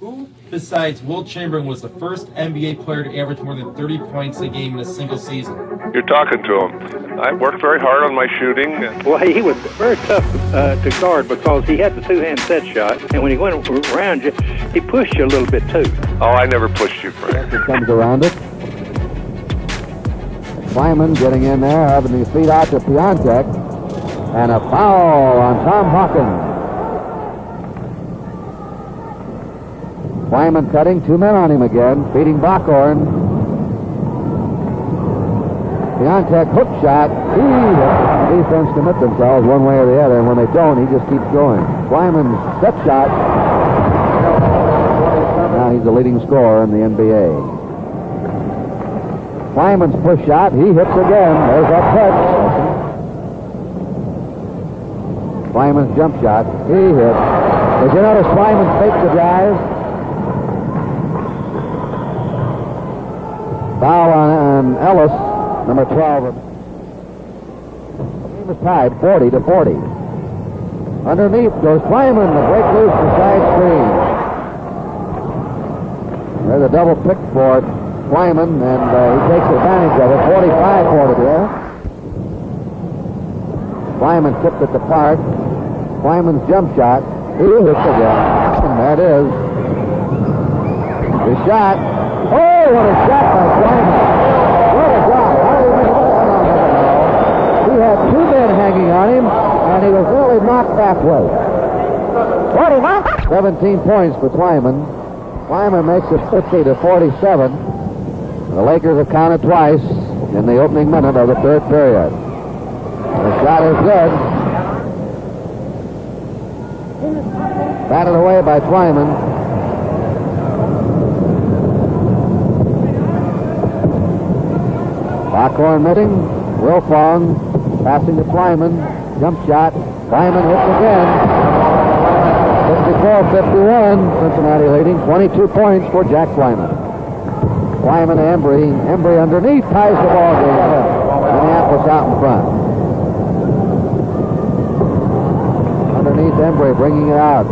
Who besides Wilt Chamberlain was the first NBA player to average more than 30 points a game in a single season? You're talking to him. I worked very hard on my shooting. Well, he was very tough uh, to guard because he had the two-hand set shot, and when he went around you, he pushed you a little bit too. Oh, I never pushed you, Frank. It comes around it. Twyman getting in there, having his feet out to Piontek. And a foul on Tom Hawkins. Twyman cutting, two men on him again, feeding Bockhorn. Piontek hook shot. He, uh, defense commit themselves one way or the other, and when they don't, he just keeps going. Twyman's step shot. Now he's the leading scorer in the NBA. Twyman's push shot. He hits again. There's that touch. Twyman's jump shot. He hits. Did you notice Twyman faked the drive? Foul on, on Ellis, number 12. The game is tied 40 to 40. Underneath goes Twyman. The break loose the side screen. There's a double pick for Twyman, and uh, he takes advantage of it. 45 for it there. Twyman tipped it to Park. Twyman's jump shot. He hits again. And that is the shot. Oh, what a shot by Twyman. What a shot. He miss? I don't know. He had two men hanging on him, and he was really knocked halfway. 17 points for Twyman. Twyman makes it 50 to 47. The Lakers have counted twice in the opening minute of the third period. The shot is good. Batted away by Twyman. Bockhorn mitting. Wilfong passing to Twyman. Jump shot. Twyman hits again. 54-51. Cincinnati leading 22 points for Jack Twyman. Wyman Embry. Embry underneath ties the ball game. Minneapolis out in front. Underneath Embry bringing it out.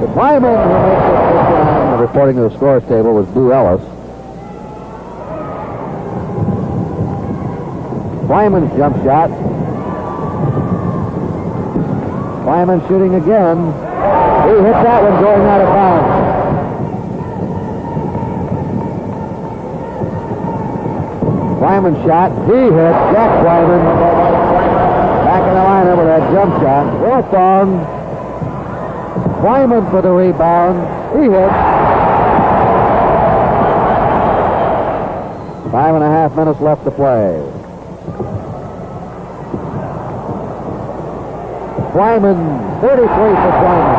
The Twyman who makes it. The reporting to the scores table was Boo Ellis. Twyman's jump shot. Twyman shooting again. He hits that one going out of bounds. Twyman shot. He hit. Jack Twyman back in the lineup with that jump shot. Wilfong. Twyman for the rebound. He hit. Five and a half minutes left to play. Twyman, 33 for Twyman.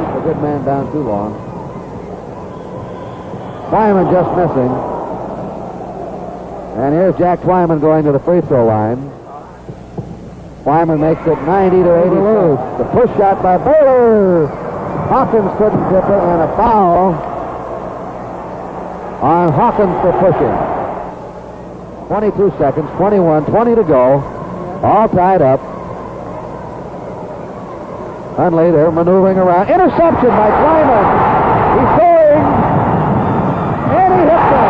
Keep a good man down too long. Twyman just missing. And here's Jack Twyman going to the free throw line. Twyman makes it 90 to 80. The push shot by Baylor. Hawkins couldn't tip it, and a foul on Hawkins for pushing. 22 seconds, 21, 20 to go. All tied up. Hundley, they're maneuvering around. Interception by Twyman. He's going. And he hits it.